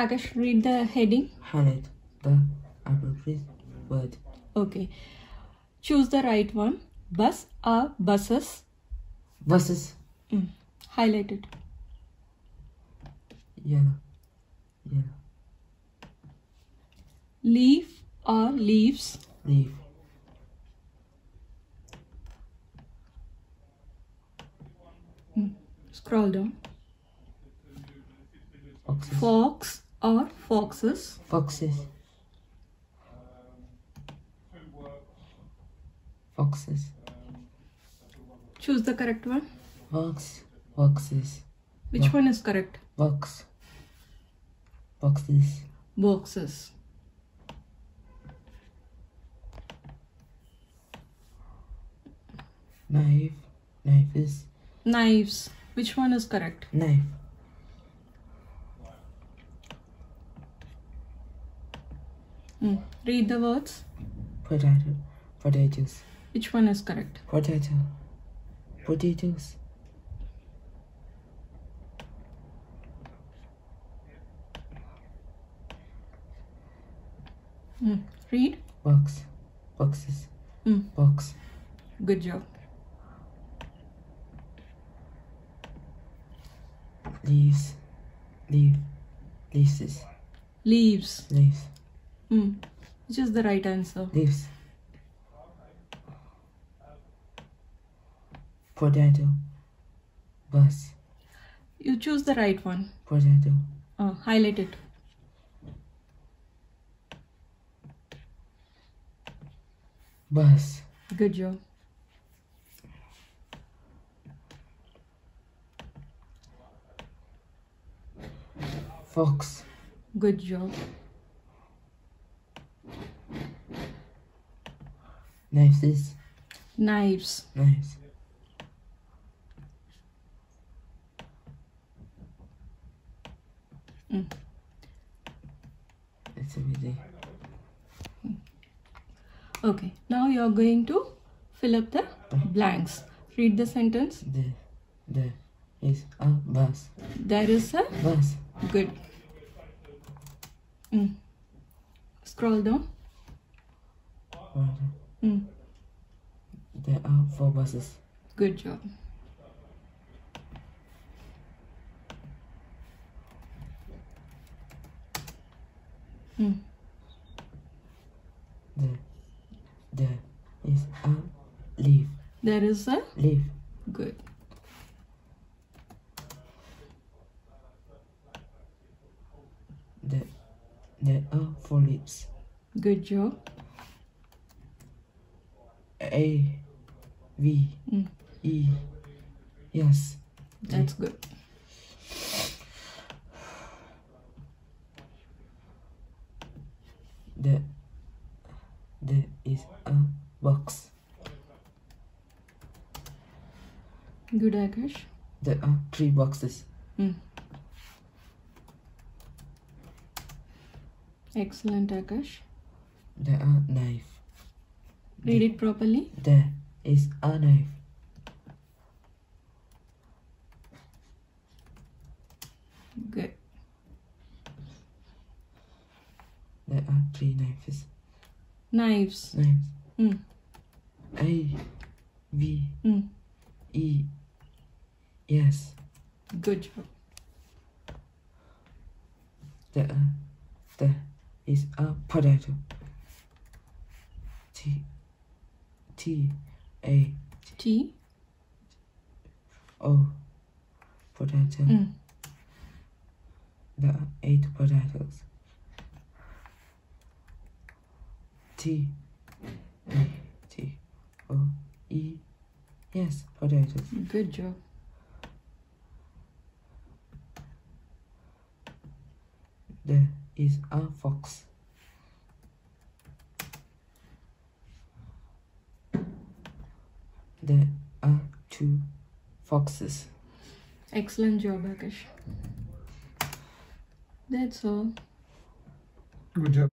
Aakash, read the heading. Highlight the appropriate word. Okay. Choose the right one. Bus or buses. Buses. Mm. Highlight it. Yellow. Yellow. Leaf or leaves. Leaf. Scroll down. Foxes. Fox or foxes. Foxes. Foxes. Choose the correct one. Fox. Foxes. Which one is correct? Box. Boxes. Boxes. Knife. Knife is Knives. Which one is correct? knife. Mm. Read the words. Potato. Potatoes. Which one is correct? Potato. Potatoes. Mm. Read. Box. Boxes. Mm. Box. Good job. Leaves. Leaf. Leaves. Leaves. Leaves. Mm. Which is the right answer? Leaves. Potato. Bus. You choose the right one. Potato. Uh, highlight it. Bus. Good job. Fox. Good job. Knives is Knives. knives. Mm. It's everything. Okay. Now you are going to fill up the blanks. Read the sentence. There, there is a bus. There is a Bus. good. Mm. Scroll down. Mm. There are four buses. Good job. Mm. There, there is a leaf. There is a Leaf. good. There, there are four leaves. Good job. A, V, Mm. E. Yes. That's good. There, there is a box. Good, Aakash. There are three boxes. Mm. Excellent, Aakash. There are knife. Read it properly. There is a knife. Good. There are three knives. Knives. Knives. Mm. A, V, Mm. E. Yes. Good job. There, are, there is a potato. T, T, A, T. O. Potato. Mm. There are eight potatoes. T, A, T, O, E. Yes, potatoes. Good job. There is a fox. There are two foxes. Excellent job, Aakash. That's all. Good job.